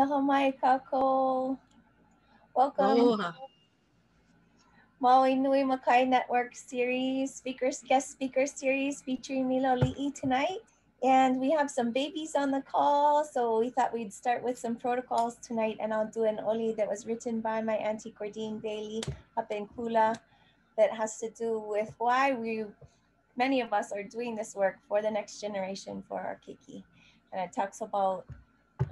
Lahamai Kako. Welcome. Aloha. Maui Nui Makai Network series, speakers, guest speaker series featuring Miloli'i tonight. And we have some babies on the call, so we thought we'd start with some protocols tonight, and I'll do an oli that was written by my auntie Cordine Daly up in Kula that has to do with why we, many of us are doing this work for the next generation for our keiki. And it talks about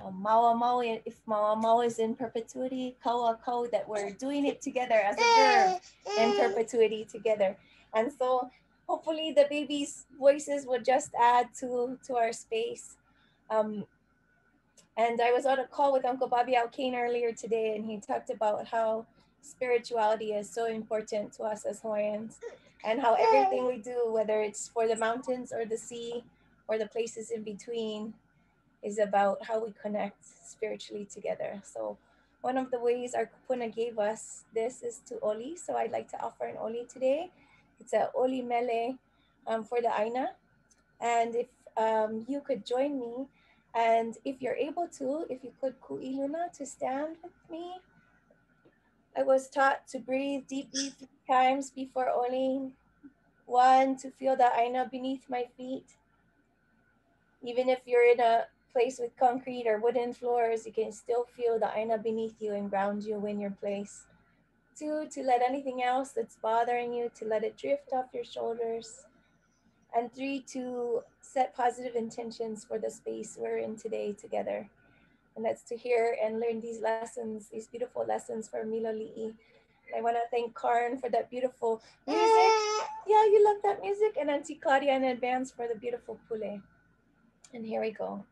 um, Maua Maui, if Maua Maui is in perpetuity, Kaua Kau, that we're doing it together as a verb in perpetuity together. And so hopefully the babies' voices would just add to, to our space. Um, and I was on a call with Uncle Bobby Alkane earlier today, and he talked about how spirituality is so important to us as Hawaiians, and how everything we do, whether it's for the mountains or the sea or the places in between, is about how we connect spiritually together. So one of the ways our kupuna gave us this is to oli. So I'd like to offer an oli today. It's a oli mele um, for the aina. And if um, you could join me, and if you're able to, if you could ku'iluna to stand with me. I was taught to breathe deeply three times before oli. One, to feel the aina beneath my feet. Even if you're in a place with concrete or wooden floors, you can still feel the aina beneath you and ground you in your place. Two, to let anything else that's bothering you, to let it drift off your shoulders. And three, to set positive intentions for the space we're in today together. And that's to hear and learn these lessons, these beautiful lessons for Miloli'i. I want to thank Karen for that beautiful music. Yeah, you love that music. And Auntie Claudia in advance for the beautiful pule. And here we go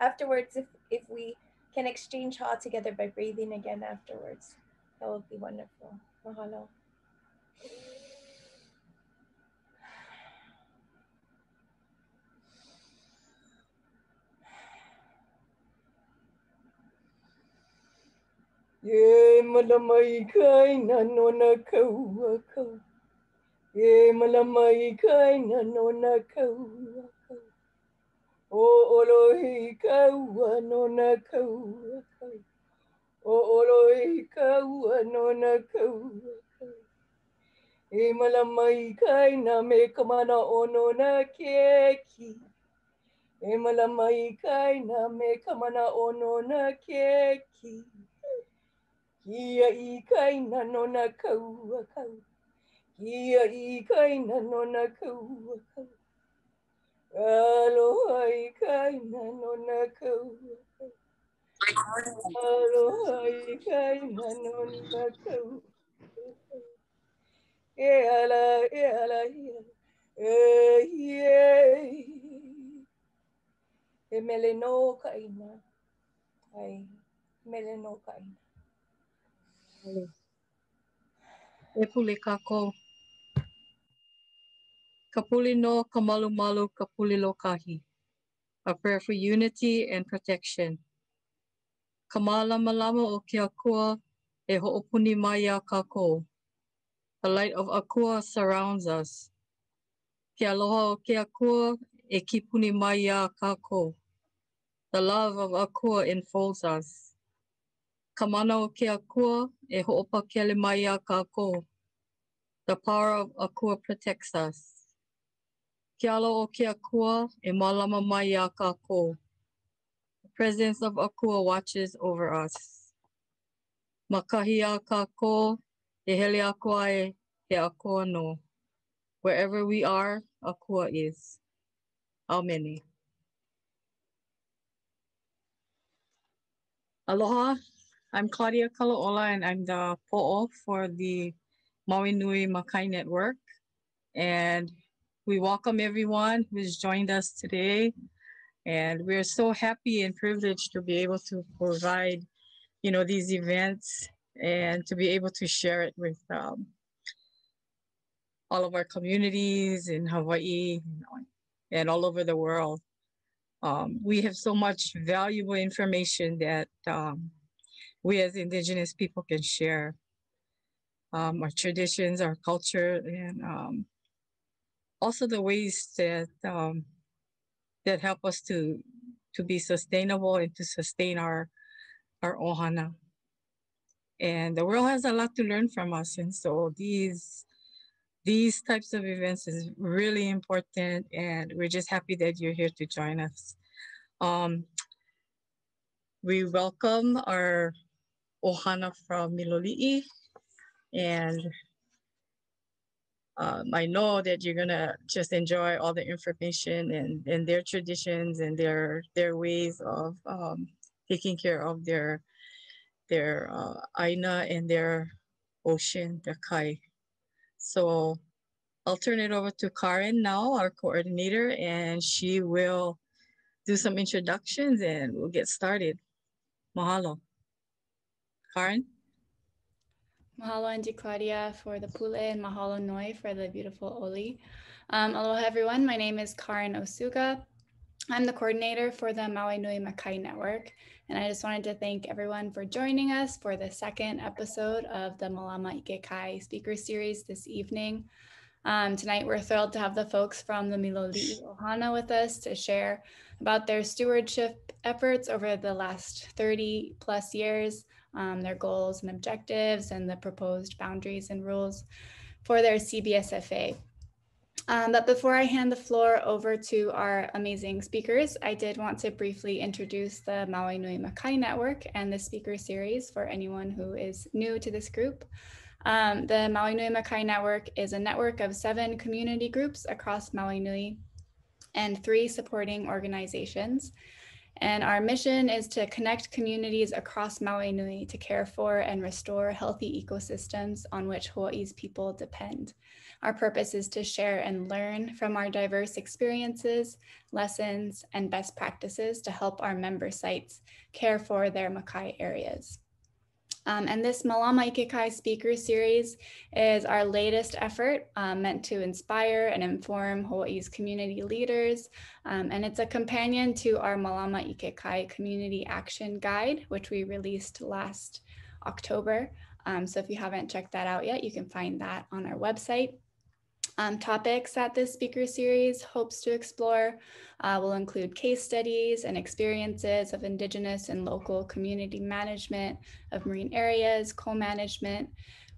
afterwards, if, if we can exchange ha together by breathing again afterwards, that would be wonderful. Mahalo. Ye malamai kai na kau. Ye malamai kai na. O olohi kaua nona kaua kau. O olohi kaua nona kaua kau. E malamai kai na me kamana ono na keki. E malamai kai na me kamana ono na keki. Kia i kai na nona kaua kau. Kia i kai na nona kaua kau. Aloha i kai na nona kaua kau. Aloha i na nona kaua kau. E ala, e ala, e ala. E mele no ka ina. Ai, mele no ka ina. E pule kako. Kapuli no kamalu malu kapuli lokahi. A prayer for unity and protection. Kamalama lama o ke akua e ho'opuni mai a kako. The light of akua surrounds us. Ke aloha o ke akua e kipuni mai a kako. The love of akua enfolds us. Kamana o ke akua e ho'opakele mai a kako. The power of akua protects us. Ke alo o ke akua e malama mai a kako. The presence of akua watches over us. Makahi a kako e hele akua e he akua no. Wherever we are, akua is. Amen. Aloha, I'm Claudia Kalaola and I'm the po'o for the Maui Nui Makai Network. And we welcome everyone who's joined us today. And we're so happy and privileged to be able to provide, you know, these events and to be able to share it with um, all of our communities in Hawaii and all over the world. Um, we have so much valuable information that um, we as Indigenous people can share. Um, our traditions, our culture, and um, also the ways that um, that help us to to be sustainable and to sustain our our ohana. And the world has a lot to learn from us. And so these these types of events is really important and we're just happy that you're here to join us. Um, we welcome our ohana from Miloli'i and um, I know that you're gonna just enjoy all the information and, and their traditions and their their ways of um, taking care of their their uh, aina and their ocean, their kai. So I'll turn it over to Karen now, our coordinator, and she will do some introductions and we'll get started. Mahalo. Karen? Mahalo Auntie Claudia for the pule and mahalo noi for the beautiful oli. Um, aloha everyone, my name is Karen Osuga. I'm the coordinator for the Maui Nui Makai Network, and I just wanted to thank everyone for joining us for the second episode of the Malama I Ke Kai speaker series this evening. Um, tonight, we're thrilled to have the folks from the Miloli'i Ohana with us to share about their stewardship efforts over the last 30 plus years um, their goals and objectives, and the proposed boundaries and rules for their CBSFA. Um, but before I hand the floor over to our amazing speakers, I did want to briefly introduce the Maui Nui Makai Network and the speaker series for anyone who is new to this group. Um, the Maui Nui Makai Network is a network of seven community groups across Maui Nui and three supporting organizations. And our mission is to connect communities across Maui Nui to care for and restore healthy ecosystems on which Hawaii's people depend. Our purpose is to share and learn from our diverse experiences, lessons, and best practices to help our member sites care for their Makai areas. Um, and this Malama I Ke Kai speaker series is our latest effort um, meant to inspire and inform Hawaii's community leaders. Um, and it's a companion to our Malama I Ke Kai community action guide, which we released last October. Um, so if you haven't checked that out yet, you can find that on our website. Um, topics that this speaker series hopes to explore uh, will include case studies and experiences of Indigenous and local community management of marine areas, co-management,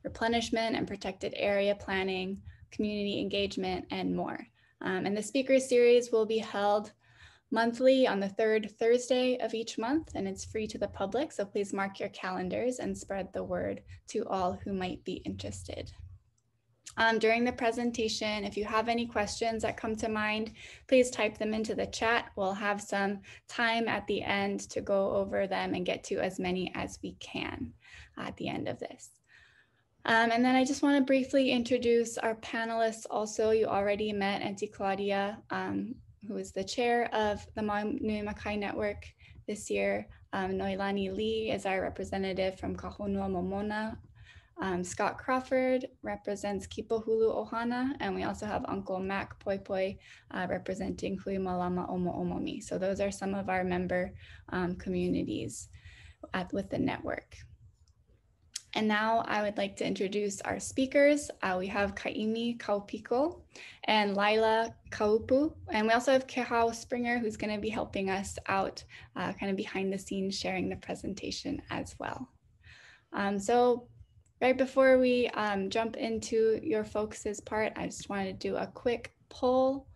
replenishment and protected area planning, community engagement, and more. Um, and the speaker series will be held monthly on the third Thursday of each month, and it's free to the public. So please mark your calendars and spread the word to all who might be interested. Um, during the presentation, if you have any questions that come to mind, please type them into the chat. We'll have some time at the end to go over them and get to as many as we can at the end of this. Um, and then I just want to briefly introduce our panelists. Also, you already met Auntie Claudia, um, who is the chair of the Nui Makai Network this year. Um, Noelani Lee is our representative from Ka Honua Momona um, Scott Crawford represents Kipahulu Ohana, and we also have Uncle Mac Poepoe uh, representing Hui Malama O Mo'omomi. So those are some of our member um, communities at, with the network. And now I would like to introduce our speakers. Uh, we have Kaimi Kaupiko and Lila Kaupu. And we also have Kehau Springer, who's gonna be helping us out uh, kind of behind the scenes, sharing the presentation as well. Um, so Right before we um, jump into your folks' part, I just wanted to do a quick poll.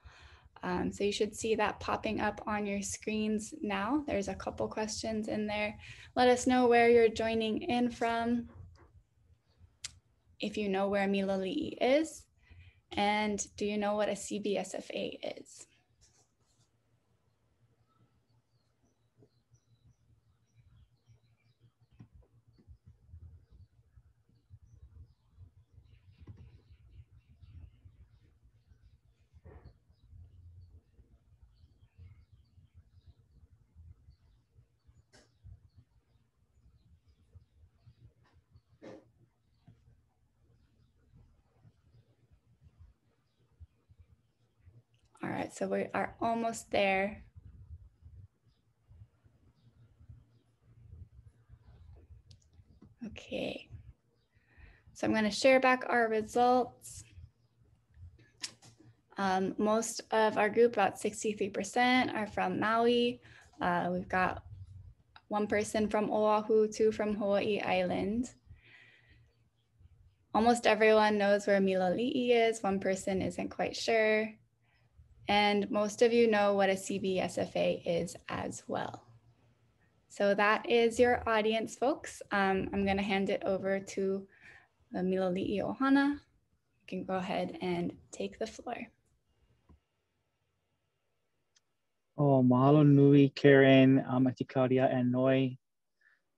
Um, so you should see that popping up on your screens now. There's a couple questions in there. Let us know where you're joining in from, if you know where Miloli'i is, and do you know what a CBSFA is? All right, so we are almost there. Okay, so I'm going to share back our results. Um, most of our group, about 63%, are from Maui. Uh, we've got one person from Oahu, two from Hawaii Island. Almost everyone knows where Miloli'i is. One person isn't quite sure. And most of you know what a CBSFA is as well. So that is your audience, folks. Um, I'm going to hand it over to the Miloli'i Ohana. You can go ahead and take the floor. Oh, mahalo nui, Karen, um, Auntie Claudia, and Noi.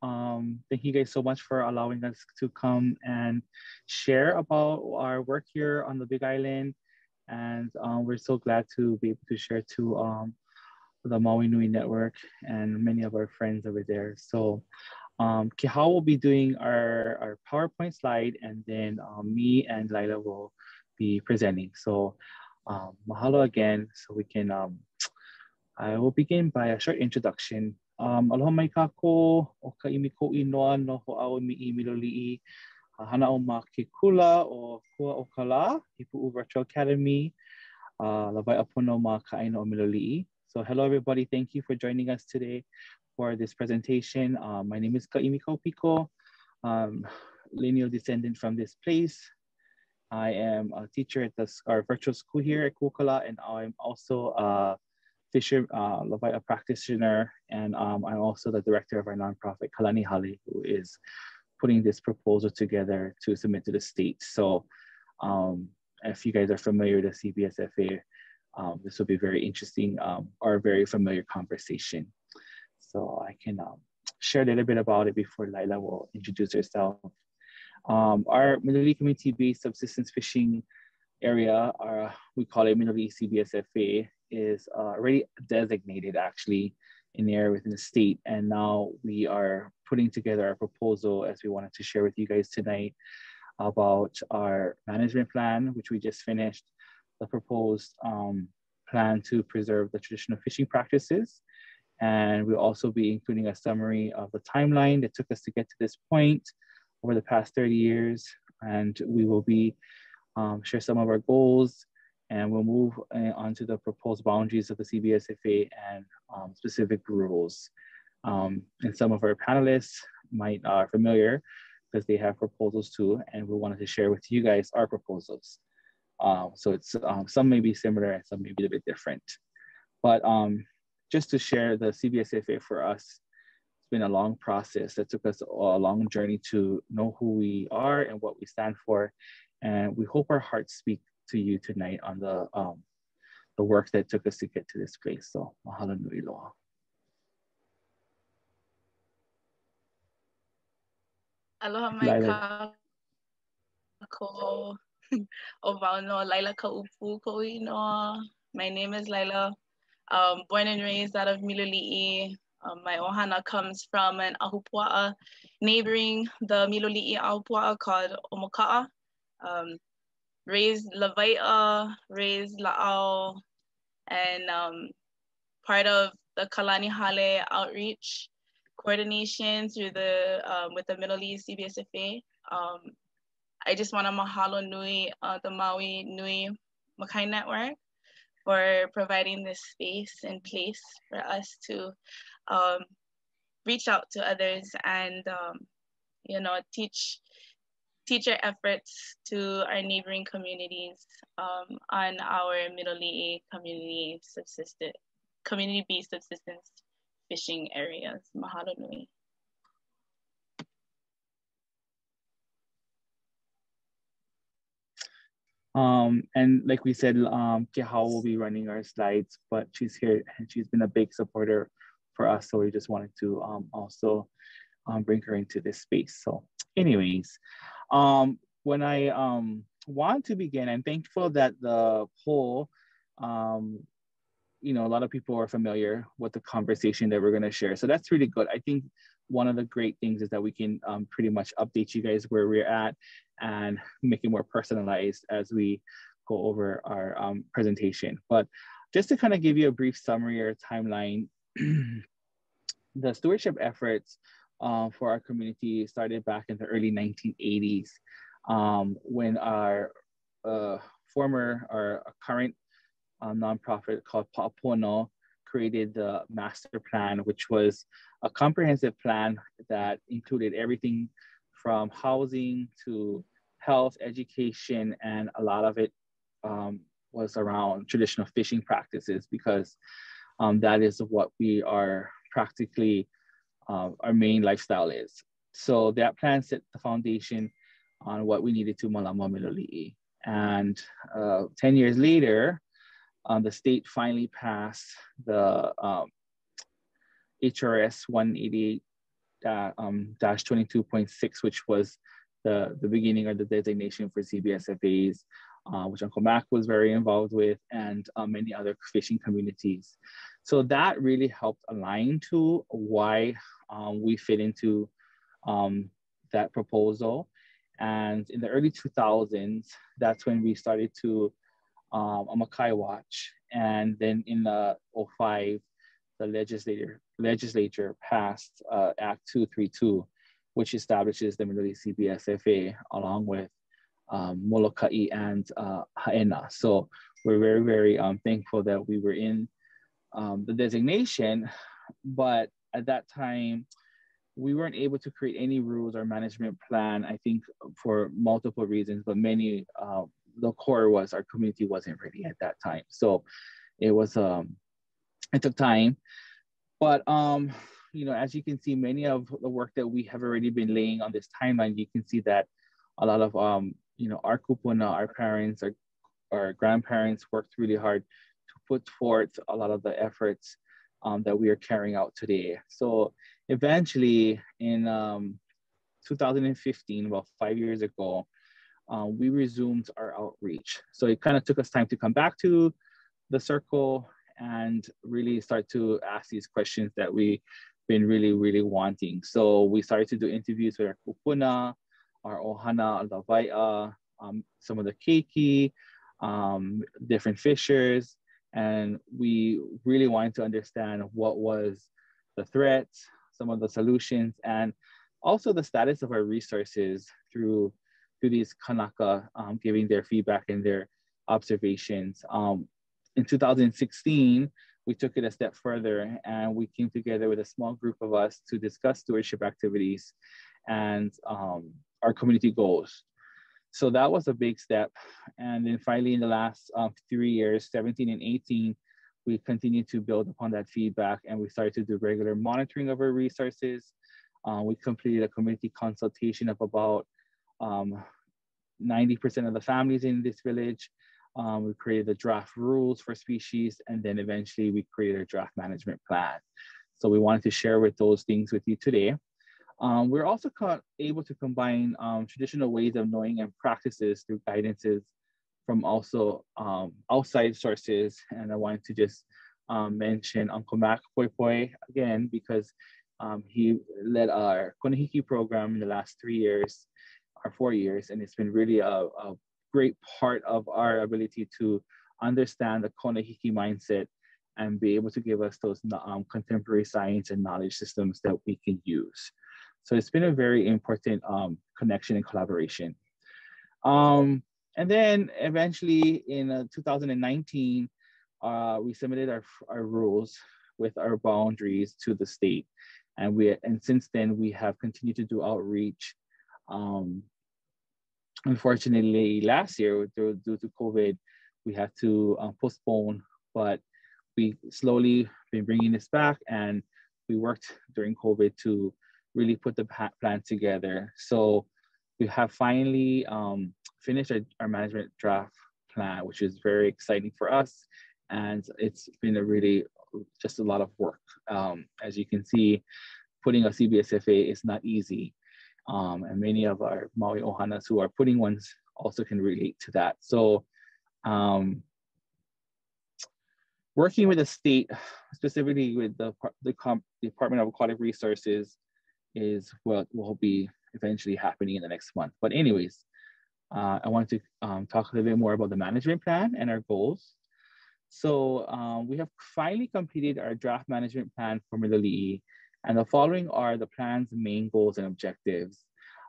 Um, thank you guys so much for allowing us to come and share about our work here on the Big Island. And um, we're so glad to be able to share to um, the Maui Nui Network and many of our friends over there. So um, Kehau will be doing our, our PowerPoint slide and then um, me and Lila will be presenting. So um, mahalo again, so we can um, I will begin by a short introduction. Um, aloha mai kako o ka imi ko inoa no ho au mi miloli'i hana o ma ke kula o kua o ka la Virtual Academy uh, apono ma ka aina o miloli'i. So hello everybody, thank you for joining us today for this presentation. Uh, my name is Ka'imi Kaupiko, um, lineal descendant from this place. I am a teacher at the, our virtual school here at Kukala, and I'm also a Fisher uh, a practitioner, and um, I'm also the director of our nonprofit Kalani Hale, who is putting this proposal together to submit to the state. So um, if you guys are familiar with the CBSFA, um, this will be very interesting um, or very familiar conversation. So I can um, share a little bit about it before Lila will introduce herself. Um, our Miloli'i community-based subsistence fishing area, our, we call it Miloli'i CBSFA, is uh, already designated actually in the area within the state. And now we are putting together a proposal as we wanted to share with you guys tonight about our management plan, which we just finished, the proposed um, plan to preserve the traditional fishing practices. And we'll also be including a summary of the timeline that took us to get to this point over the past 30 years. And we will be um, share some of our goals and we'll move uh, on to the proposed boundaries of the CBSFA and um, specific rules. Um, and some of our panelists might are uh, familiar because they have proposals too, and we wanted to share with you guys our proposals. Um, so it's um, some may be similar and some may be a bit different. But um, just to share the CBSFA for us, it's been a long process that took us a long journey to know who we are and what we stand for. And we hope our hearts speak to you tonight on the um, the work that took us to get to this place. So mahalo nui loa. Aloha mai ka ko o no Laila ka upu ko inoa. My name is Laila. Um, born and raised out of Miloli'i. Um, my ohana comes from an ahupua'a neighboring the Miloli'i ahupua'a called Omoka'a. Um, raised Lavaita, raised La'au, and um, part of the Kalani Hale outreach coordination through the um, with the Miloli'i CBSFA. Um, I just want to mahalo nui uh, the Maui Nui Makai Network for providing this space and place for us to um, reach out to others and um, you know teach teacher efforts to our neighboring communities um, on our Miloli'i community subsistence, community-based subsistence fishing areas. Mahalo nui. Um, and like we said, um, will be running our slides, but she's here and she's been a big supporter for us. So we just wanted to um, also um, bring her into this space. So anyways, um, when I um, want to begin, I'm thankful that the poll, um, you know, a lot of people are familiar with the conversation that we're going to share. So that's really good. I think one of the great things is that we can um, pretty much update you guys where we're at and make it more personalized as we go over our um, presentation. But just to kind of give you a brief summary or timeline, the stewardship efforts uh, for our community started back in the early 1980s um, when our uh, former or current uh, nonprofit called Pa'apono created the master plan, which was a comprehensive plan that included everything from housing to health, education, and a lot of it um, was around traditional fishing practices because um, that is what we are practically, uh, our main lifestyle is. So that plan set the foundation on what we needed to Malama Miloli'i. And uh, 10 years later, um, the state finally passed the um, HRS 188 uh, um, dash 22.6, which was the, the beginning of the designation for CBSFAs, uh, which Uncle Mac was very involved with, and uh, many other fishing communities. So that really helped align to why um, we fit into um, that proposal. And in the early 2000s, that's when we started to um, a Makai Watch. And then in the 05, the legislature, legislature passed uh, Act 232, which establishes the Miloli'i CBSFA along with um, Molokai and uh, Haena. So we're very, very um, thankful that we were in um, the designation, but at that time, we weren't able to create any rules or management plan, I think for multiple reasons, but many, uh, the core was our community wasn't ready at that time. So it was, um, it took time, but um, you know, as you can see, many of the work that we have already been laying on this timeline, you can see that a lot of, um, you know, our kupuna, our parents, our, our grandparents worked really hard to put forth a lot of the efforts um, that we are carrying out today. So eventually in um, 2015, about five years ago, uh, we resumed our outreach. So it kind of took us time to come back to the circle and really start to ask these questions that we've been really, really wanting. So we started to do interviews with our kupuna, our ohana, lawai'a, um, some of the keiki, um, different fishers, and we really wanted to understand what was the threats, some of the solutions, and also the status of our resources through through these Kanaka um, giving their feedback and their observations. Um, in 2016, we took it a step further and we came together with a small group of us to discuss stewardship activities and um, our community goals. So that was a big step. And then finally, in the last um, three years, 17 and 18, we continued to build upon that feedback and we started to do regular monitoring of our resources. Uh, we completed a community consultation of about 90% um, of the families in this village. Um, we created the draft rules for species and then eventually we created a draft management plan. So we wanted to share with those things with you today. Um, we're also able to combine um, traditional ways of knowing and practices through guidances from also um, outside sources. And I wanted to just um, mention Uncle Mac Poepoe again, because um, he led our Konohiki program in the last three years, or four years, and it's been really a, a great part of our ability to understand the Konohiki mindset and be able to give us those um, contemporary science and knowledge systems that we can use. So it's been a very important um, connection and collaboration. Um, and then eventually in uh, 2019, uh, we submitted our, our rules with our boundaries to the state. And we and since then we have continued to do outreach. Um, unfortunately, last year due, due to COVID, we had to uh, postpone, but we slowly been bringing this back and we worked during COVID to really put the plan together. So we have finally um, finished our, our management draft plan, which is very exciting for us. And it's been a really just a lot of work. Um, as you can see, putting a CBSFA is not easy. Um, and many of our Maui Ohanas who are putting ones also can relate to that. So um, working with the state, specifically with the, the Department of Aquatic Resources is what will be eventually happening in the next month. But anyways, uh, I wanted to um, talk a little bit more about the management plan and our goals. So um, we have finally completed our draft management plan for Miloli'i, and the following are the plan's main goals and objectives.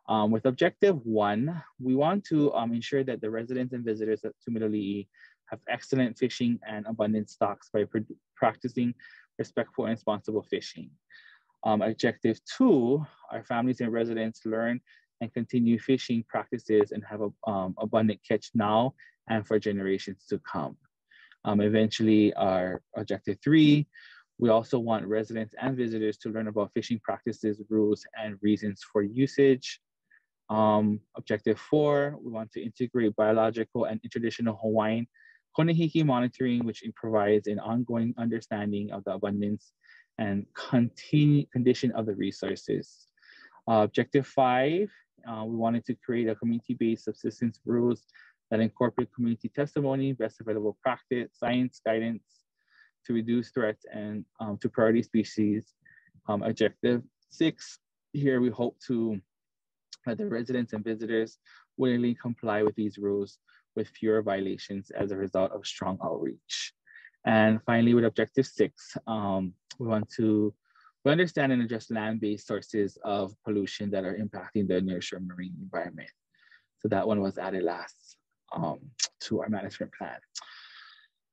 Um, with objective one, we want to um, ensure that the residents and visitors to Miloli'i have excellent fishing and abundant stocks by practicing respectful and responsible fishing. Um, objective two, our families and residents learn and continue fishing practices and have a, um, abundant catch now and for generations to come. Um, eventually, our objective three, we also want residents and visitors to learn about fishing practices, rules, and reasons for usage. Um, objective four, we want to integrate biological and traditional Hawaiian konohiki monitoring, which provides an ongoing understanding of the abundance and continue, condition of the resources. Uh, objective five, uh, we wanted to create a community-based subsistence rules that incorporate community testimony, best available practice, science guidance to reduce threats and um, to priority species. Um, objective six, here we hope to let the residents and visitors willingly comply with these rules with fewer violations as a result of strong outreach. And finally, with objective six, um, we want to we understand and address land-based sources of pollution that are impacting the nearshore marine environment. So that one was added last um, to our management plan.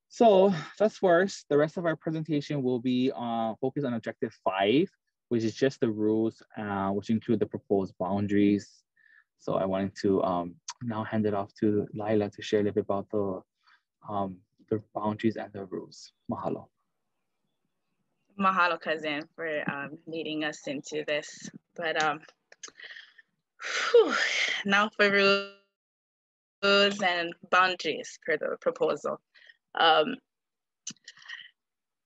So that's first. The rest of our presentation will be uh, focused on objective five, which is just the rules, uh, which include the proposed boundaries. So I wanted to um, now hand it off to Lila to share a little bit about the, um, the boundaries and the rules. Mahalo. Mahalo, cousin, for um, leading us into this. But um, whew, now for rules and boundaries for the proposal. Um,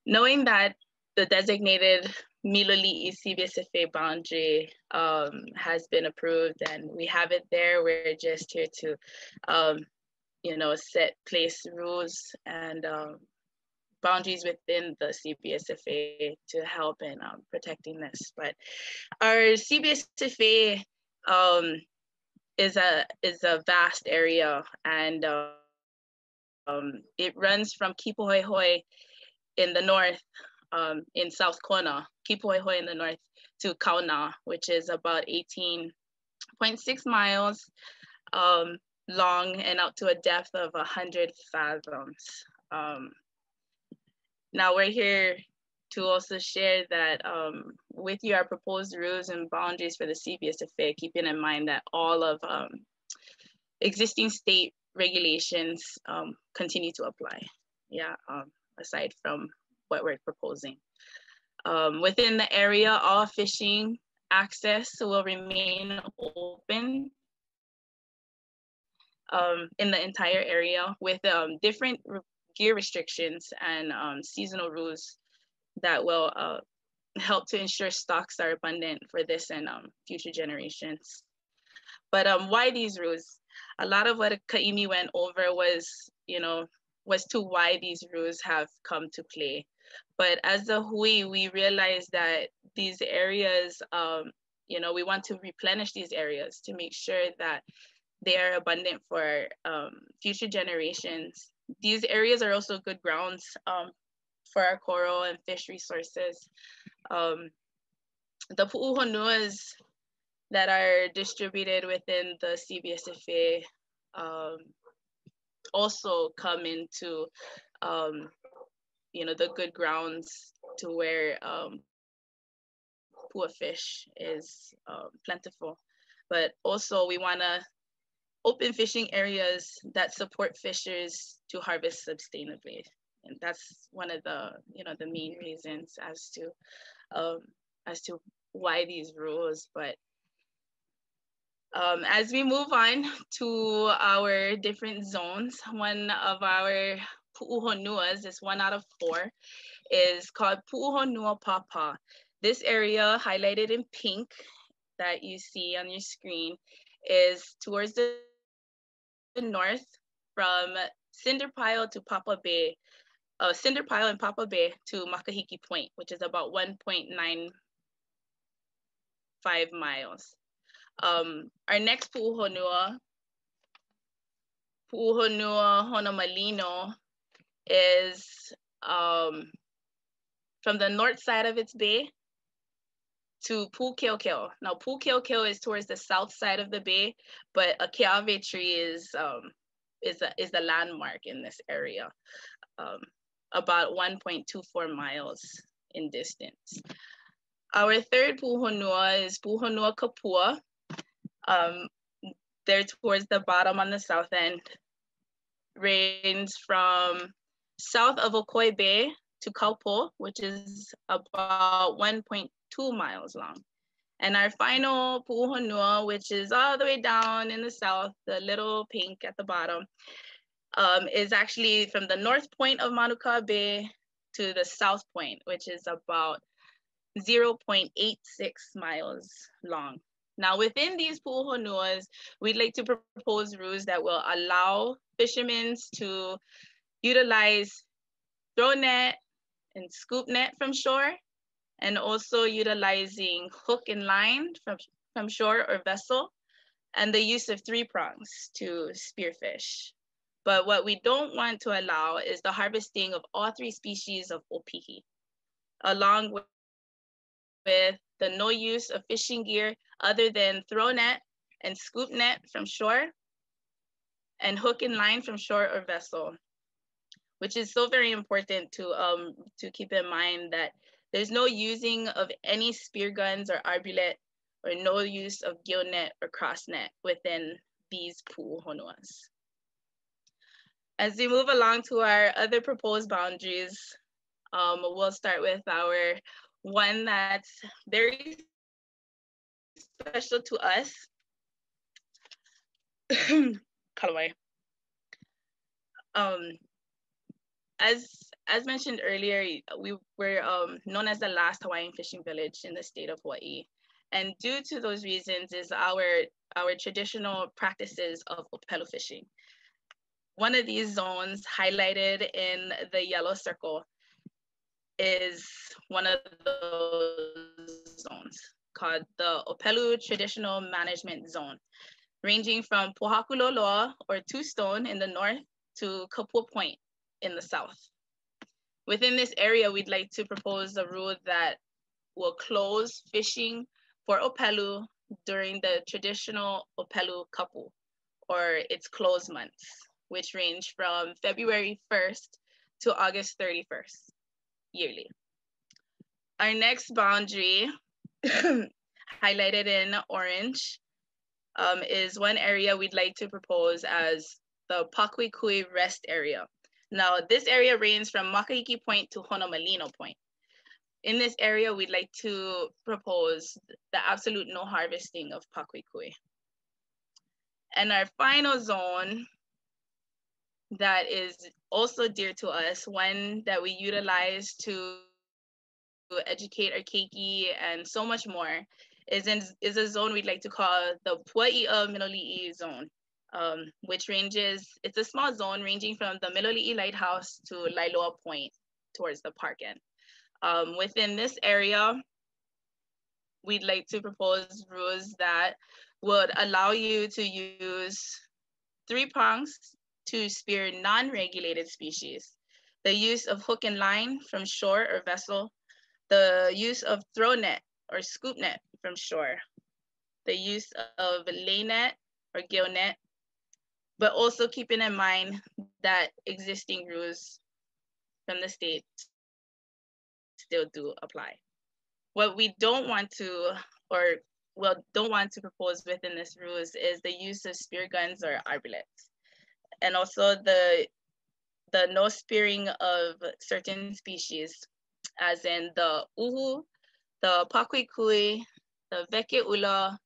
knowing that the designated Miloli'i CBSFA boundary um, has been approved and we have it there. We're just here to, um, you know, set place rules and um, boundaries within the CBSFA to help in um, protecting this. But our CBSFA um, is a is a vast area and um, it runs from Kipahoehoe in the north um, in South Kona, Kipahoehoe in the north to Kauna, which is about 18.6 miles um, long and out to a depth of 100 fathoms. Um, now we're here to also share that um, with your proposed rules and boundaries for the CBSFA, keeping in mind that all of um, existing state regulations um, continue to apply. Yeah, aside from what we're proposing. Um, within the area, all fishing access will remain open um, in the entire area with um, different gear restrictions and um, seasonal rules that will uh, help to ensure stocks are abundant for this and um, future generations. But um, why these rules? A lot of what Kaimi went over was, you know, was to why these rules have come to play. But as a Hui, we realize that these areas, um, you know, we want to replenish these areas to make sure that they are abundant for um, future generations. These areas are also good grounds um, for our coral and fish resources. Um, the pu'uhonuas that are distributed within the CBSFA um, also come into um, you know the good grounds to where um, pua fish is um, plentiful. But also we want to open fishing areas that support fishers to harvest sustainably. And that's one of the you know the main reasons as to um, as to why these rules but um, as we move on to our different zones, one of our pu'uhonuas, this one out of four, is called Pu'uhonua Papa. This area highlighted in pink that you see on your screen is towards the north from Cinder Pile to Papa Bay, uh, Cinder Pile and Papa Bay to Makahiki Point, which is about 1.95 miles. Um, our next pu'uhonua, Pu'uhonua Honomalino, is um, from the north side of its bay to Pukeokeo. Now Pukeokeo is towards the south side of the bay, but a keawe tree is um, is a, is the landmark in this area. Um, about 1.24 miles in distance. Our third pu'uhonua is Pu'uhonua Kapua. Um, they're towards the bottom on the south end. Range from south of Okoe Bay to Kaupo, which is about 1.2 miles long. And our final pu'uhonua, which is all the way down in the south, the little pink at the bottom, um, is actually from the north point of Manuka Bay to the south point, which is about 0.86 miles long. Now, within these pu'uhonuas, we'd like to propose rules that will allow fishermen to utilize throw net and scoop net from shore, and also utilizing hook and line from, from shore or vessel, and the use of three prongs to spearfish. But what we don't want to allow is the harvesting of all three species of opihi, along with the no use of fishing gear other than throw net and scoop net from shore, and hook and line from shore or vessel, which is so very important to, um, to keep in mind that there's no using of any spear guns or arbalete or no use of gill net or cross net within these pu'uhonuas. As we move along to our other proposed boundaries, um, we'll start with our one that's very special to us. Kalawai. Um, as as mentioned earlier, we were um, known as the last Hawaiian fishing village in the state of Hawaii. And due to those reasons is our, our traditional practices of opelu fishing. One of these zones highlighted in the yellow circle is one of those zones called the Opelu Traditional Management Zone, ranging from Pohakuloa or Two Stone in the north to Kapua Point in the south. Within this area, we'd like to propose a rule that will close fishing for Opelu during the traditional Opelu kapu or its closed months which range from February 1st to August 31st yearly. Our next boundary, highlighted in orange, um, is one area we'd like to propose as the Pakuikui rest area. Now, this area ranges from Makahiki Point to Honomalino Point. In this area, we'd like to propose the absolute no harvesting of Pakuikui. And our final zone that is also dear to us, one that we utilize to educate our keiki and so much more, is in is a zone we'd like to call the Pua'i'a Miloli'i zone, um, which ranges, it's a small zone ranging from the Miloli'i Lighthouse to Lailoa Point towards the park end. Um, within this area, we'd like to propose rules that would allow you to use three prongs to spear non-regulated species, the use of hook and line from shore or vessel, the use of throw net or scoop net from shore, the use of lay net or gill net, but also keeping in mind that existing rules from the state still do apply. What we don't want to, or well, don't want to propose within this rules is the use of spear guns or arbaletes and also the the no spearing of certain species, as in the uhu, the pakuikui, the weke'ula,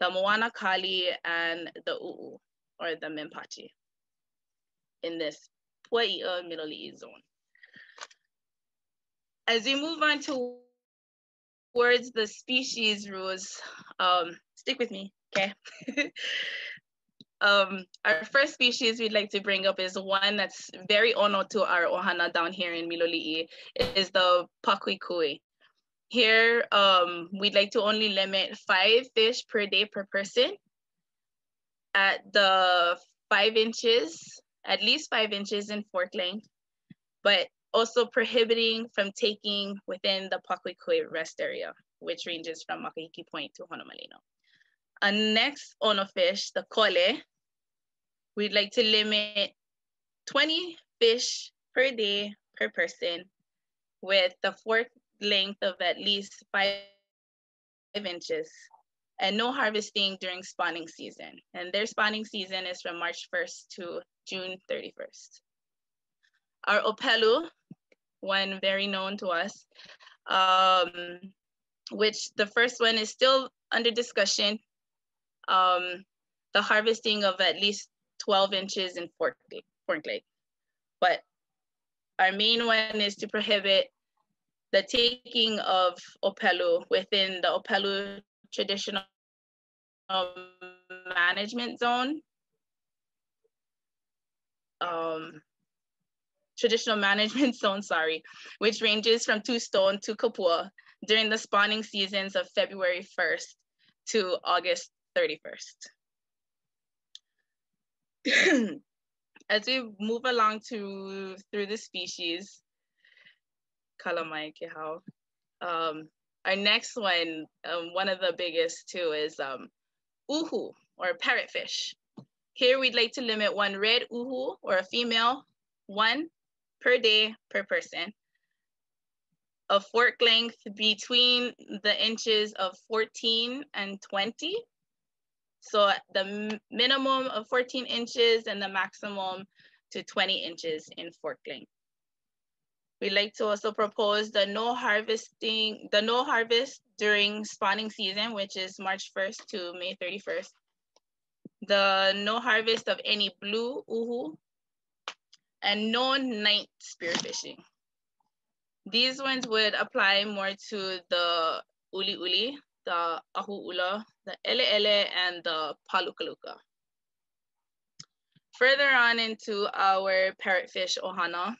the moana kali, and the uu, or the menpachi, in this Pua'i'a Miloli'i zone. As we move on towards the species rules, um, stick with me, okay? um, our first species we'd like to bring up is one that's very ono to our ohana down here in Miloli'i, is the pakuikui. Here, um, we'd like to only limit five fish per day per person at the five inches, at least five inches in fork length, but also prohibiting from taking within the Pakuikui rest area, which ranges from Makahiki Point to Honomalino. And next ono fish, the kole, we'd like to limit 20 fish per day per person with the fork length of at least five inches and no harvesting during spawning season. And their spawning season is from March 1st to June 31st. Our Opelu, one very known to us, um, which the first one is still under discussion. Um, the harvesting of at least 12 inches in fork length. But our main one is to prohibit the taking of Opelu within the Opelu traditional management zone. Um, traditional management zone, sorry, which ranges from Two Stone to Kapua during the spawning seasons of February 1st to August 31st. As we move along to through the species, um, our next one, um, one of the biggest too, is um, uhu or parrotfish. Here we'd like to limit one red uhu or a female, one per day per person. A fork length between the inches of 14 and 20. So the minimum of 14 inches and the maximum to 20 inches in fork length. We like to also propose the no harvesting, the no harvest during spawning season, which is March 1st to May 31st. The no harvest of any blue uhu and no night spearfishing. These ones would apply more to the uli uli, the ahu ula, the ele, and the palukaluka. Further on into our parrotfish ohana,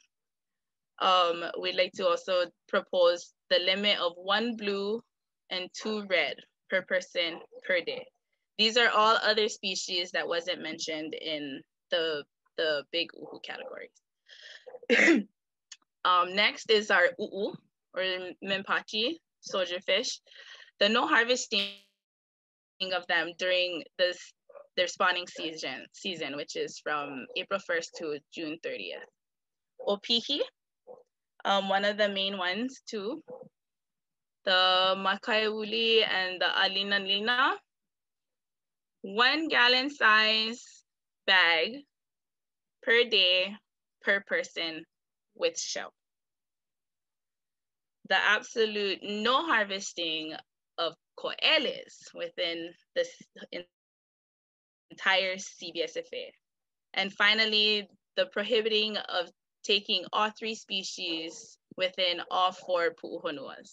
um, we'd like to also propose the limit of one blue and two red per person per day. These are all other species that wasn't mentioned in the, the big uhu categories. um, next is our uu or menpachi, soldier fish. The no harvesting of them during this their spawning season, season, which is from April 1st to June 30th. Opihi, um, one of the main ones too. The Makaiuli and the Alina Lina. One gallon size bag per day per person with shell. The absolute no harvesting of coeles within the entire CBSFA. And finally, the prohibiting of taking all three species within all four pu'uhonuas.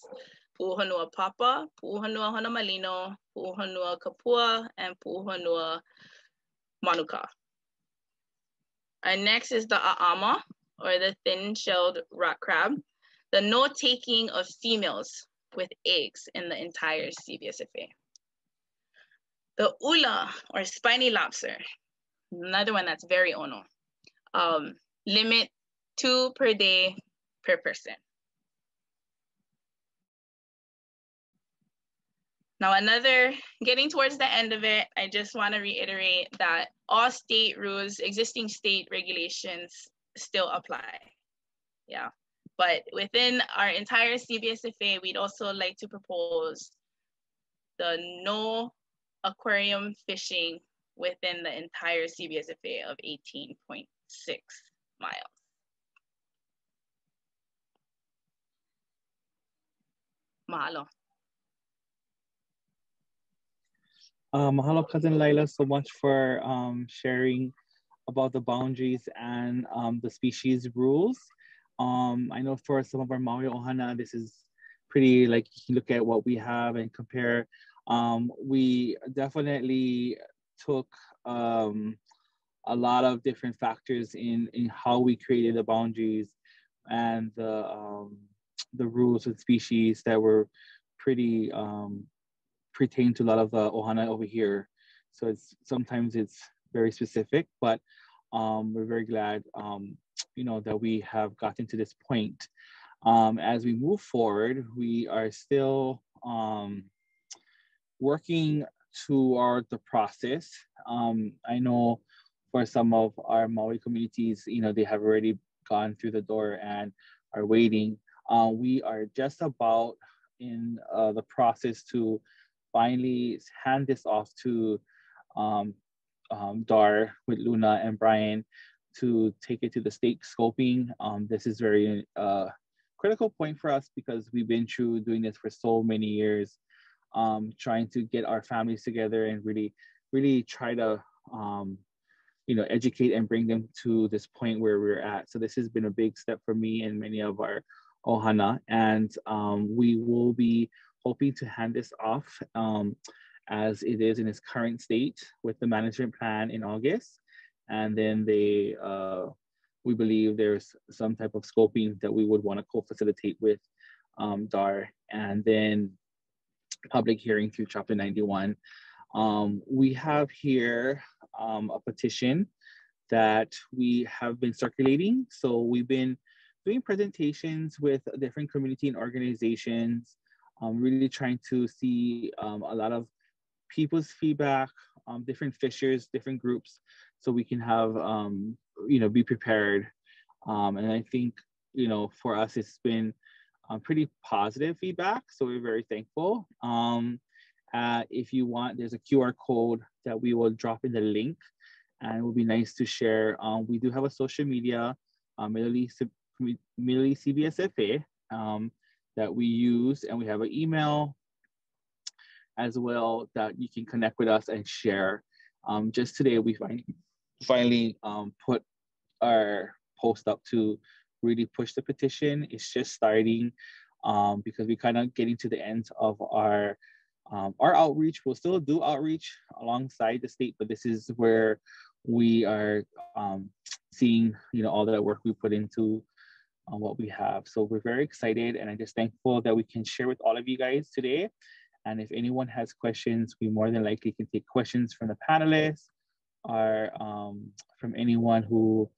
Pu'uhonua papa, Pu'uhonua honomalino, Pu'uhonua kapua, and Pu'uhonua manuka. And next is the a'ama, or the thin-shelled rock crab. The no taking of females with eggs in the entire CBSFA. The ula, or spiny lobster, another one that's very ono. Um, limit two per day per person. Now another, getting towards the end of it, I just wanna reiterate that all state rules, existing state regulations still apply. Yeah, but within our entire CBSFA, we'd also like to propose the no aquarium fishing within the entire CBSFA of 18.6 miles. Mahalo. Uh, mahalo, cousin Laila, so much for um, sharing about the boundaries and um, the species rules. Um, I know for some of our Maui Ohana, this is pretty like you can look at what we have and compare. Um, we definitely took um, a lot of different factors in, in how we created the boundaries and the um, the rules of species that were pretty um, pertain to a lot of the ohana over here. So it's sometimes it's very specific, but um, we're very glad, um, you know, that we have gotten to this point. Um, as we move forward, we are still um, working toward the process. Um, I know for some of our Maui communities, you know, they have already gone through the door and are waiting. Uh, we are just about in uh, the process to finally hand this off to um, um, DAR with Luna and Brian to take it to the state scoping. Um, this is very uh, critical point for us because we've been through doing this for so many years, um, trying to get our families together and really, really try to, um, you know, educate and bring them to this point where we're at. So this has been a big step for me and many of our Ohana, and um, we will be hoping to hand this off um, as it is in its current state with the management plan in August. And then they, uh, we believe there's some type of scoping that we would want to co-facilitate with um, DAR and then public hearing through chapter 91. Um, we have here um, a petition that we have been circulating. So we've been doing presentations with different community and organizations, um, really trying to see um, a lot of people's feedback, um, different fishers, different groups, so we can have, um, you know, be prepared. Um, and I think, you know, for us, it's been um, pretty positive feedback. So we're very thankful. Um, uh, if you want, there's a QR code that we will drop in the link and it would be nice to share. Um, we do have a social media, um, Miloli'i, Middle East CBSFA um, that we use and we have an email as well that you can connect with us and share. Um, just today, we finally, finally um, put our post up to really push the petition. It's just starting um, because we're kind of getting to the end of our um, our outreach. We'll still do outreach alongside the state, but this is where we are um, seeing you know all that work we put into uh, what we have. So we're very excited, and I'm just thankful that we can share with all of you guys today. And if anyone has questions, we more than likely can take questions from the panelists or um, from anyone who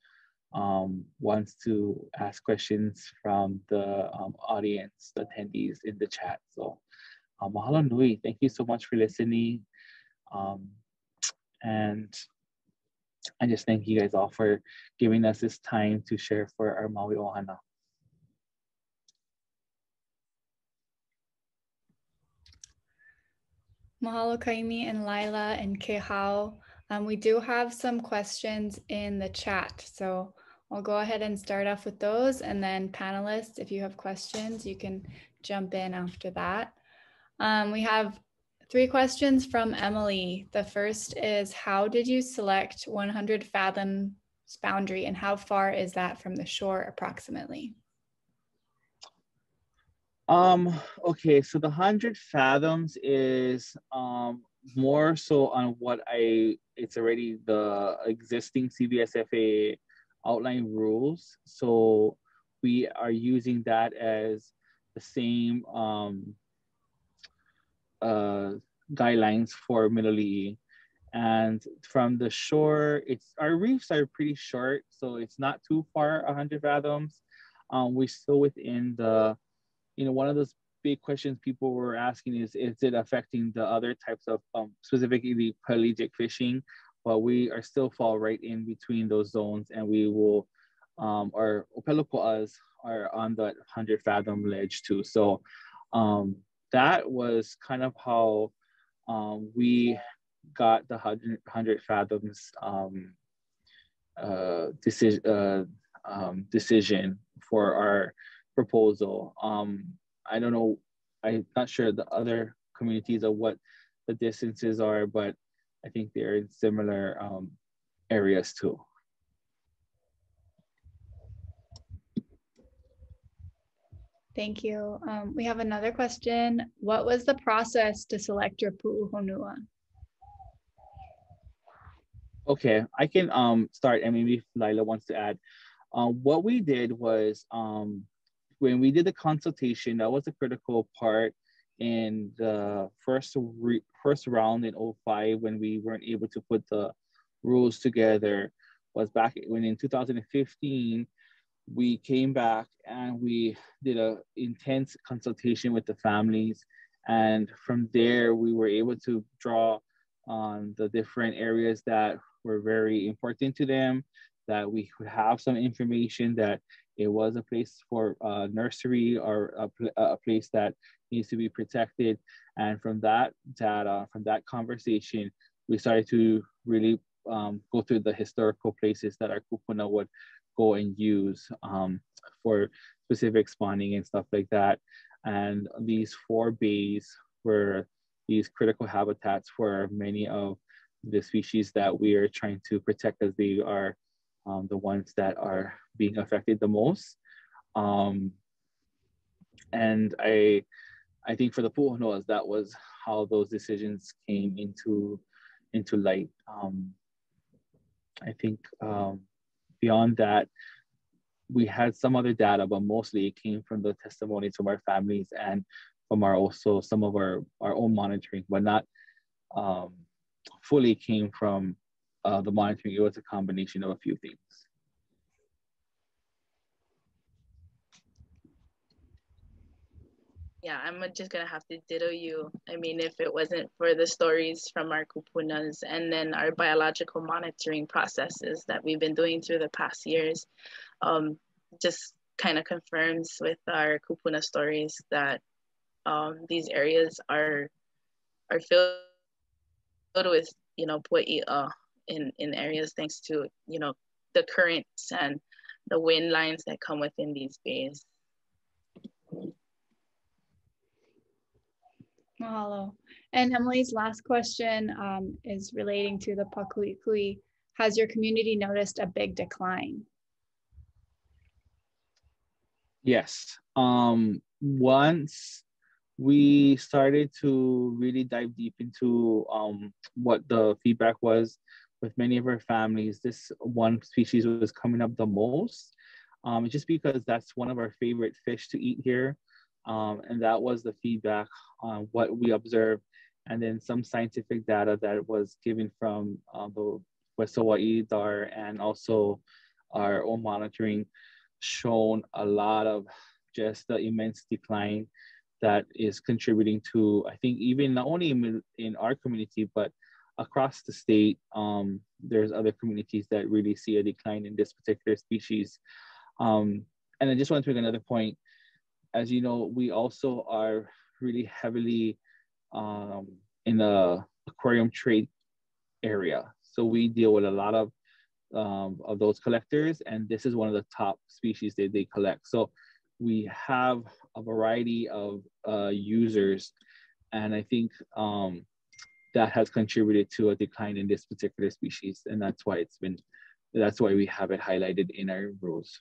um, wants to ask questions from the um, audience, the attendees in the chat. So uh, mahalo nui. Thank you so much for listening. Um, and I just thank you guys all for giving us this time to share for our Maui Ohana. Mahalo Kaimi and Lila and Kehau. Um, we do have some questions in the chat. So I'll go ahead and start off with those. And then panelists, if you have questions, you can jump in after that. Um, we have three questions from Emily. The first is How did you select 100 fathoms boundary and how far is that from the shore approximately? Um, okay, so the 100 fathoms is um, more so on what I, it's already the existing CBSFA outline rules. So we are using that as the same um, uh, guidelines for Miloli'i And from the shore, it's our reefs are pretty short, so it's not too far 100 fathoms. Um, we're still within the you know, one of those big questions people were asking is, is it affecting the other types of, um, specifically the pelagic fishing? But we are still fall right in between those zones and we will, um, our opelopo'as are on the 100 fathom ledge too. So um, that was kind of how um, we got the 100, 100 fathoms um, uh, decision, uh, um, decision for our proposal. Um, I don't know, I'm not sure the other communities of what the distances are, but I think they're in similar um, areas too. Thank you. Um, we have another question. What was the process to select your pu'uhonua? Okay, I can um, start and maybe Lila wants to add. Um, what we did was um, when we did the consultation, that was a critical part in the first re- first round in 05 when we weren't able to put the rules together was back when in 2015 we came back and we did a intense consultation with the families. And from there we were able to draw on the different areas that were very important to them that we could have some information that it was a place for uh, nursery or a, pl- a place that needs to be protected. And from that data, from that conversation, we started to really um, go through the historical places that our kupuna would go and use um, for specific spawning and stuff like that. And these four bays were these critical habitats for many of the species that we are trying to protect as they are um, the ones that are being affected the most. Um, and I, I think for the Pu'uhonuas, that was how those decisions came into, into light. Um, I think um, beyond that, we had some other data, but mostly it came from the testimonies from our families and from our also some of our, our own monitoring, but not um, fully came from uh, the monitoring. It was a combination of a few things. Yeah, I'm just gonna have to ditto you. I mean, if it wasn't for the stories from our kupunas and then our biological monitoring processes that we've been doing through the past years, um, just kind of confirms with our kupuna stories that um, these areas are are filled with you know pue'a in in areas thanks to you know the currents and the wind lines that come within these bays. Mahalo. And Emily's last question um, is relating to the Pakuikui. Has your community noticed a big decline? Yes. Um, once we started to really dive deep into um, what the feedback was with many of our families, this one species was coming up the most. Um, just because that's one of our favorite fish to eat here. Um, and that was the feedback on what we observed. And then some scientific data that was given from uh, the West Hawaii DAR and also our own monitoring shown a lot of just the immense decline that is contributing to, I think, even not only in, in our community, but across the state, um, there's other communities that really see a decline in this particular species. Um, and I just want to make another point as you know, we also are really heavily um, in the aquarium trade area. So we deal with a lot of um, of those collectors, and this is one of the top species that they collect. So we have a variety of uh, users, and I think um, that has contributed to a decline in this particular species, and that's why it's been that's why we have it highlighted in our rules.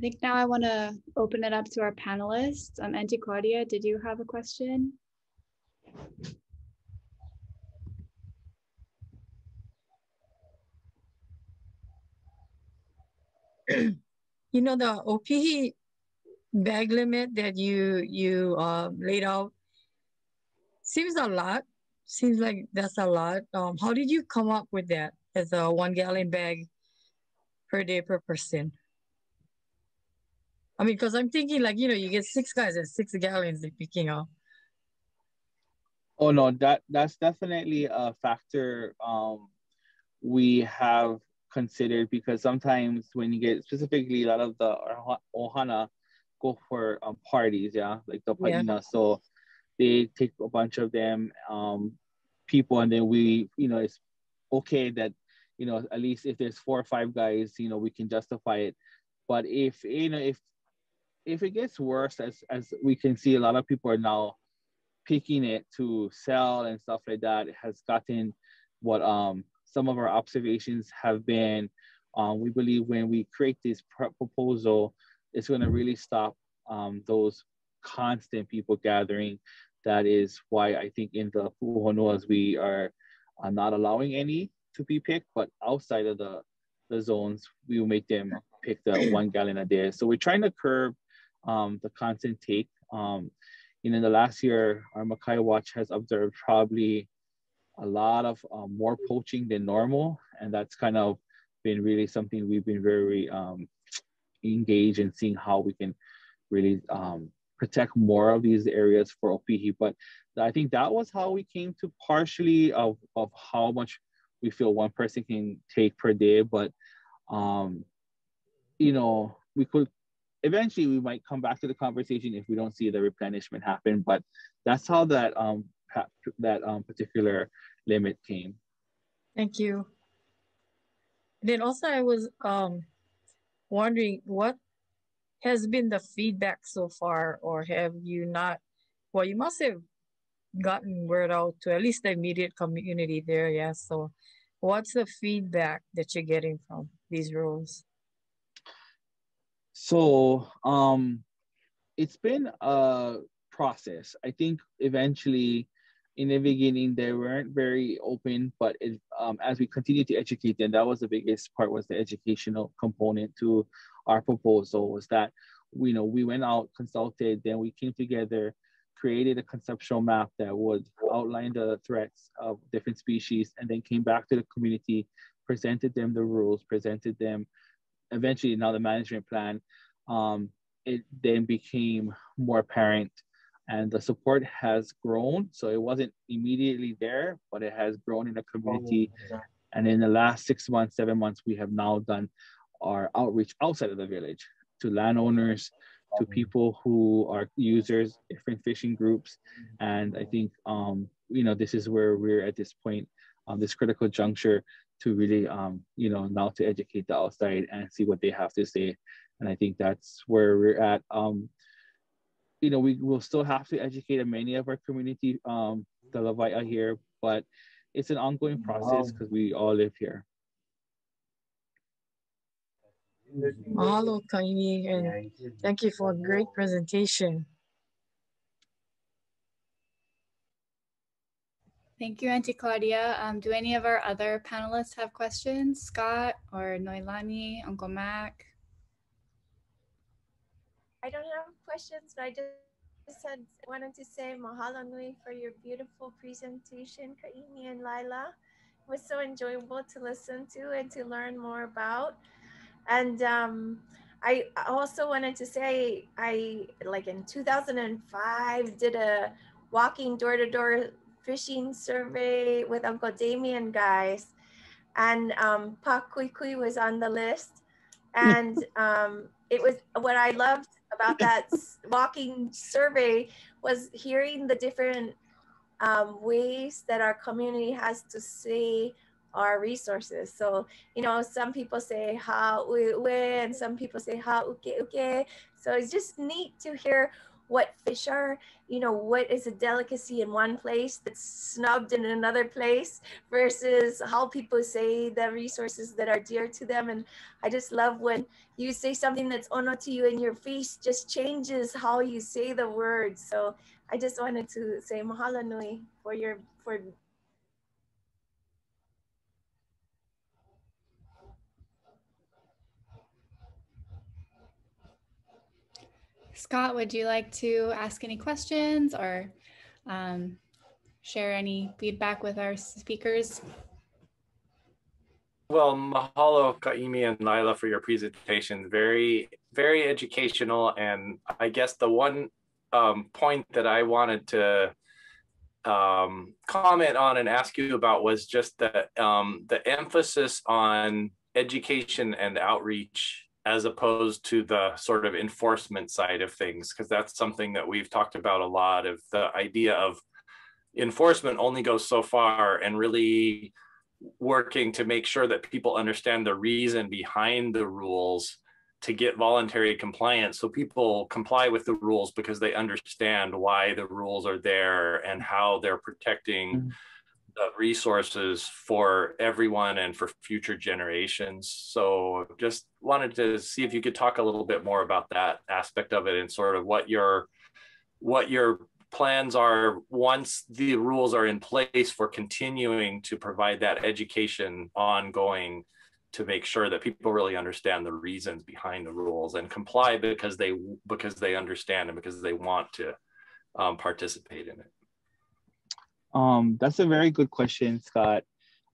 I think now I want to open it up to our panelists. Um, Auntie Claudia, did you have a question? you know the OPE bag limit that you you uh, laid out seems a lot. Seems like that's a lot. Um, how did you come up with that as a one gallon bag per day per person? I mean, because I'm thinking like, you know, you get six guys and six gallons they're picking up. Oh no, that that's definitely a factor um, we have considered because sometimes when you get specifically a lot of the ohana go for um, parties, yeah, like the paina. Yeah. So they take a bunch of them um, people, and then we, you know, it's okay that you know at least if there's four or five guys, you know, we can justify it. But if you know if if it gets worse, as as we can see, a lot of people are now picking it to sell and stuff like that. It has gotten what um some of our observations have been. Um, we believe when we create this proposal, it's going to really stop um, those constant people gathering. That is why I think in the pu'uhonuas we are uh, not allowing any to be picked, but outside of the the zones, we will make them pick the one gallon a day. So we're trying to curb um, the constant take. Um, in the last year, our Makai Watch has observed probably a lot of um, more poaching than normal, and that's kind of been really something we've been very um, engaged in seeing how we can really um, protect more of these areas for Opihi. But I think that was how we came to partially of, of how much we feel one person can take per day. But, um, you know, we could eventually we might come back to the conversation if we don't see the replenishment happen. But that's how that um that um particular limit came. Thank you. then also I was um wondering what has been the feedback so far, or have you not? Well, you must have gotten word out to at least the immediate community there, yes. So, what's the feedback that you're getting from these rules? So, um, it's been a process. I think eventually, in the beginning, they weren't very open, but it, um, as we continued to educate them, that was the biggest part was the educational component to our proposal was that you know we went out consulted then we came together created a conceptual map that would outline the threats of different species and then came back to the community presented them the rules presented them eventually now the management plan um, it then became more apparent. And the support has grown. So it wasn't immediately there but it has grown in the community. And in the last six months seven months we have now done our outreach outside of the village to landowners, to people who are users, different fishing groups. And I think, um, you know, this is where we're at this point, um, this critical juncture to really, um, you know, now to educate the outside and see what they have to say. And I think that's where we're at. Um, you know, we will still have to educate many of our community, um, the lawai'a here, but it's an ongoing process because we all live here. Mahalo, Kaimi, and thank you for a great presentation. Thank you, Auntie Claudia. Um, do any of our other panelists have questions? Scott or Noelani, Uncle Mac? I don't have questions, but I just had, wanted to say mahalo nui for your beautiful presentation, Kaimi and Lila. It was so enjoyable to listen to and to learn more about. And um, I also wanted to say, I like in 2005 did a walking door to door fishing survey with Uncle Damien guys, and um, Kui was on the list. And um, it was what I loved about that walking survey was hearing the different um, ways that our community has to say our resources. So, you know, some people say ha and some people say ha uke uke. So it's just neat to hear what fish are, you know, what is a delicacy in one place that's snubbed in another place versus how people say the resources that are dear to them. And I just love when you say something that's ono to you and your face just changes how you say the words. So I just wanted to say mahalo nui for your for Scott, would you like to ask any questions or um, share any feedback with our speakers? Well, mahalo Kaimi and Lila for your presentation. Very, very educational. And I guess the one um, point that I wanted to um, comment on and ask you about was just the, um, the emphasis on education and outreach as opposed to the sort of enforcement side of things because that's something that we've talked about a lot of the idea of enforcement only goes so far and really working to make sure that people understand the reason behind the rules to get voluntary compliance. So people comply with the rules because they understand why the rules are there and how they're protecting mm-hmm the resources for everyone and for future generations. So just wanted to see if you could talk a little bit more about that aspect of it and sort of what your what your plans are once the rules are in place for continuing to provide that education ongoing to make sure that people really understand the reasons behind the rules and comply because they because they understand and because they want to um, participate in it. Um, that's a very good question, Scott.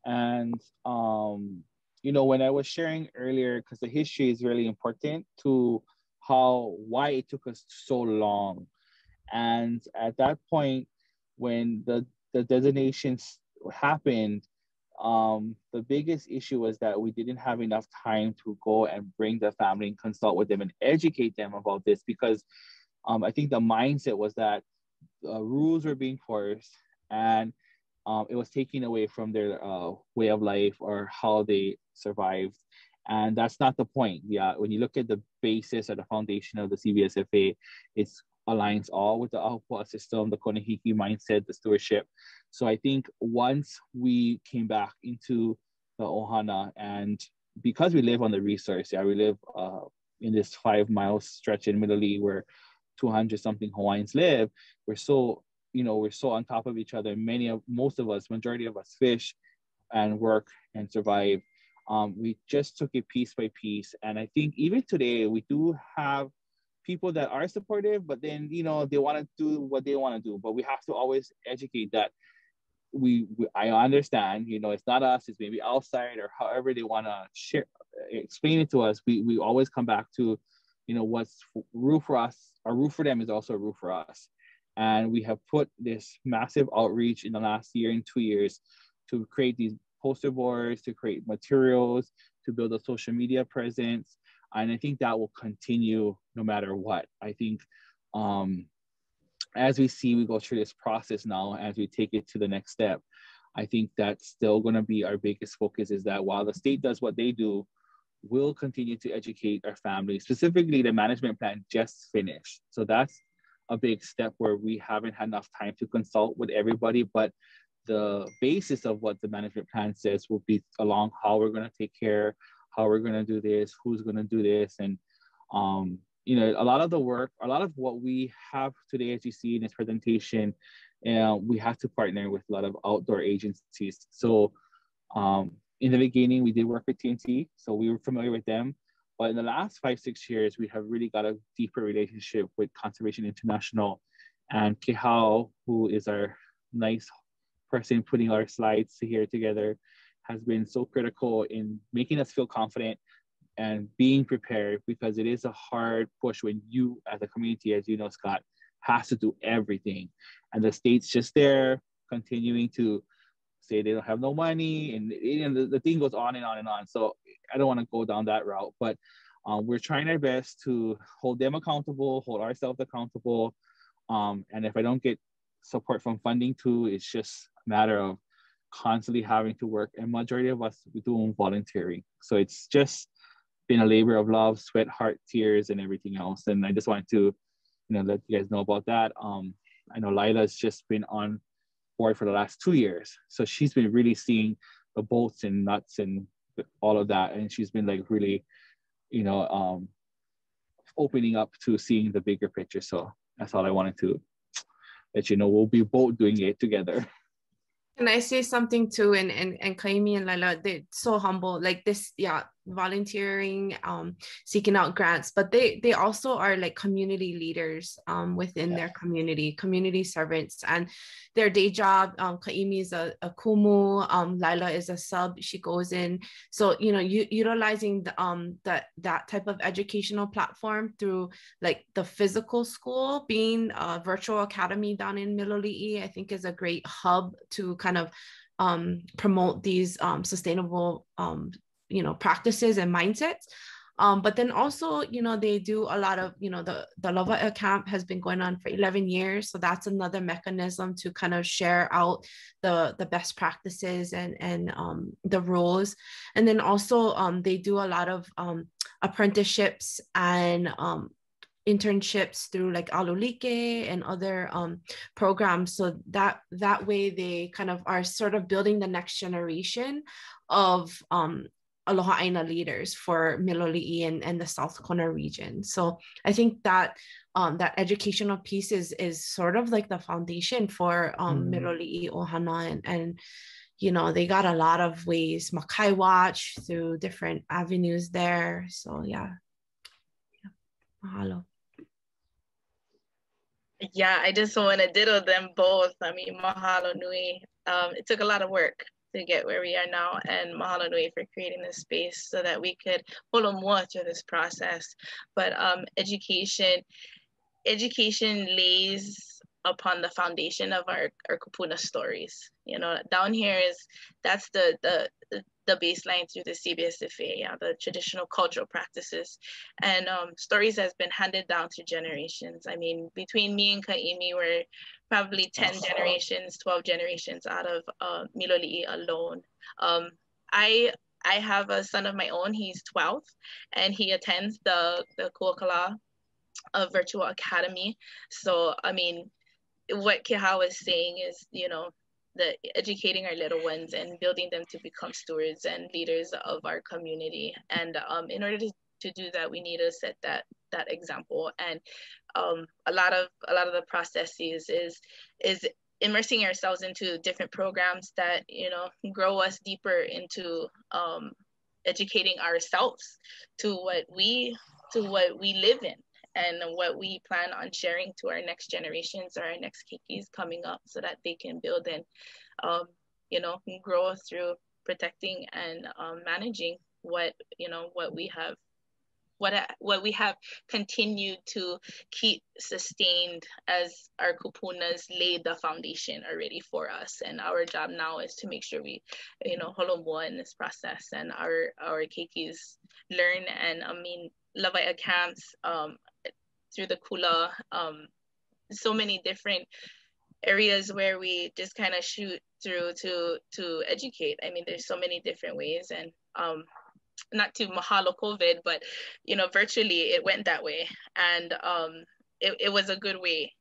And um, you know, when I was sharing earlier, because the history is really important to how why it took us so long And at that point, when the, the designations happened, um, the biggest issue was that we didn't have enough time to go and bring the family and consult with them and educate them about this because um, I think the mindset was that uh, rules were being forced and um, it was taken away from their uh, way of life or how they survived. And that's not the point. Yeah, when you look at the basis or the foundation of the CBSFA, it aligns all with the Ahupua'a system, the Konohiki mindset, the stewardship. So I think once we came back into the Ohana and because we live on the resource, yeah, we live uh, in this five mile stretch in Miloli'i where 200 something Hawaiians live, we're so you know we're so on top of each other. Many of most of us majority of us fish and work and survive. Um, we just took it piece by piece. And i think even today we do have people that are supportive but then you know they want to do what they want to do. But we have to always educate that we, we, i understand you know it's not us it's maybe outside or however they want to share explain it to us. We, we always come back to you know what's roof for us a roof for them is also a roof for us and we have put this massive outreach in the last year and two years to create these poster boards, to create materials, to build a social media presence. And I think that will continue no matter what. I think um, as we see, we go through this process now, as we take it to the next step, I think that's still going to be our biggest focus is that while the state does what they do, we'll continue to educate our families. Specifically, the management plan just finished. So that's a big step where we haven't had enough time to consult with everybody, but the basis of what the management plan says will be along how we're going to take care, how we're going to do this, who's going to do this, and um, you know, a lot of the work, a lot of what we have today, as you see in this presentation, uh, we have to partner with a lot of outdoor agencies. So um, in the beginning, we did work with TNC, so we were familiar with them. But in the last five, six years, we have really got a deeper relationship with Conservation International and Kehau, who is our nice person putting our slides here together, has been so critical in making us feel confident and being prepared because it is a hard push when you, as a community, as you know, Scott, has to do everything. And the state's just there continuing to say they don't have no money and, and the, the thing goes on and on and on. So I don't want to go down that route, but um, we're trying our best to hold them accountable, hold ourselves accountable. Um, and if I don't get support from funding too, it's just a matter of constantly having to work. And majority of us we do volunteering, so it's just been a labor of love, sweat, heart, tears, and everything else. And I just wanted to, you know, let you guys know about that. Um, I know Lila's just been on board for the last two years, so she's been really seeing the bolts and nuts and all of that. And she's been like really you know um opening up to seeing the bigger picture. So that's all i wanted to let you know. We'll be both doing it together. Can I say something too? And and and Kaimi and Lila, they're so humble. Like this, yeah, volunteering, um, seeking out grants, but they they also are like community leaders um, within yeah. their community, community servants, and their day job. Um, Kaimi is a, a kumu, um, Lila is a sub. She goes in, so you know, you, utilizing the, um that that type of educational platform through like the physical school, being a virtual academy down in Miloli'i, I think is a great hub to kind of um, promote these um, sustainable um, you know practices and mindsets. Um, but then also you know they do a lot of you know the the lava camp has been going on for 11 years. So that's another mechanism to kind of share out the the best practices and and um, the rules. And then also um, they do a lot of um, apprenticeships and um, internships through like Alulike and other um, programs. So that that way they kind of are sort of building the next generation of um, Aloha Aina leaders for Miloli'i and, and the South Kona region. So I think that um, that educational piece is is sort of like the foundation for um, mm. Miloli'i Ohana and, and you know they got a lot of ways Makai Watch through different avenues there. So yeah, yeah. mahalo. Yeah, I just want to diddle them both. I mean, mahalo nui. Um, it took a lot of work to get where we are now and mahalo nui for creating this space so that we could follow more through this process. But um, education education lays upon the foundation of our, our kupuna stories. You know, down here is that's the the the baseline through the CBSFA, yeah, the traditional cultural practices and um, stories has been handed down to generations. I mean, between me and Ka'imi, we're probably 10 generations, 12 generations out of uh, Miloli'i alone. Um, I I have a son of my own. He's 12, and he attends the the Kuakala uh, Virtual Academy. So I mean, what Kehau was saying is, you know, the educating our little ones and building them to become stewards and leaders of our community. And um, in order to, to do that, we need to set that that example. And um, a lot of a lot of the processes is is immersing ourselves into different programs that you know grow us deeper into um, educating ourselves to what we to what we live in and what we plan on sharing to our next generations or our next keikis coming up so that they can build and um, you know grow through protecting and um, managing what you know what we have what what we have continued to keep sustained as our kupunas laid the foundation already for us. And our job now is to make sure we you know holomua in this process and our our keikis learn. And i mean lawai'a camps um, through the kula um, so many different areas where we just kind of shoot through to to educate. I mean there's so many different ways. And um, not to mahalo COVID, but you know, virtually it went that way, and um, it, it was a good way.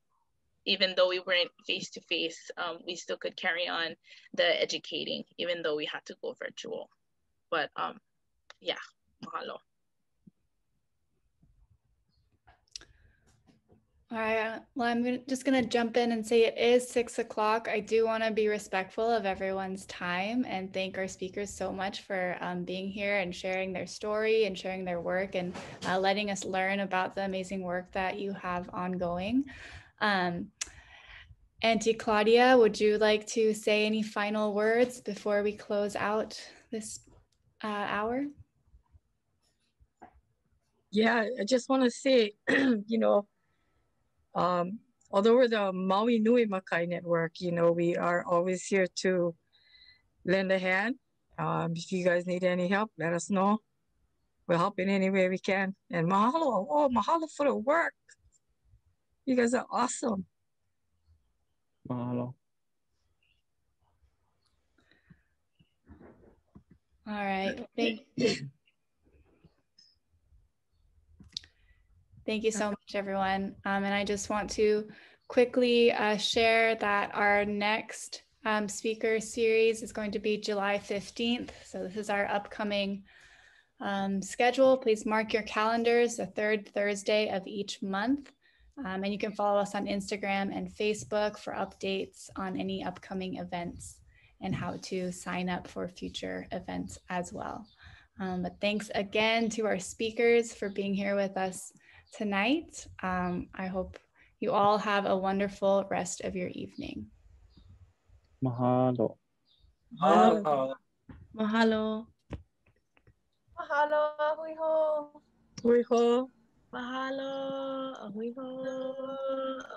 Even though we weren't face to face, we still could carry on the educating, even though we had to go virtual. But um, yeah, mahalo. All right. Well, I'm just going to jump in and say it is six o'clock. I do want to be respectful of everyone's time and thank our speakers so much for um, being here and sharing their story and sharing their work and uh, letting us learn about the amazing work that you have ongoing. Um, Auntie Claudia, would you like to say any final words before we close out this uh, hour? Yeah, I just want to say, you know, um, although we're the Maui Nui Makai Network, you know, we are always here to lend a hand. Um, if you guys need any help, let us know. We'll help in any way we can. And mahalo, oh, mahalo for the work. You guys are awesome. Mahalo. All right. Thank, Thank you so much, everyone. Um, and I just want to quickly uh, share that our next um, speaker series is going to be July 15th. So this is our upcoming um, schedule. Please mark your calendars the third Thursday of each month. Um, and you can follow us on Instagram and Facebook for updates on any upcoming events and how to sign up for future events as well. Um, but thanks again to our speakers for being here with us tonight. Um, I hope you all have a wonderful rest of your evening. Mahalo. Mahalo. Mahalo. Mahalo. Ahuiho. Ahuiho. Mahalo. Ahuiho.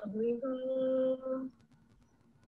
Ahuiho.